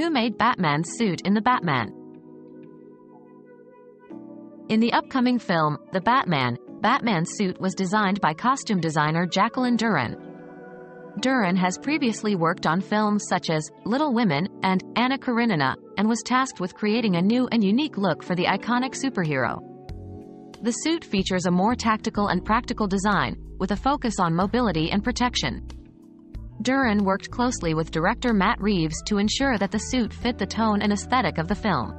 Who made Batman's suit in The Batman? In the upcoming film, The Batman, Batman's suit was designed by costume designer Jacqueline Durran. Durran has previously worked on films such as Little Women and Anna Karenina, and was tasked with creating a new and unique look for the iconic superhero. The suit features a more tactical and practical design, with a focus on mobility and protection. Durran worked closely with director Matt Reeves to ensure that the suit fit the tone and aesthetic of the film.